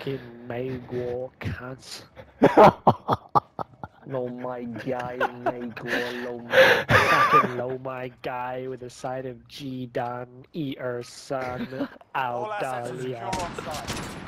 fucking Magor cunt. Low my guy, Magor, low my fucking low my guy with a side of G Don, E er son, All out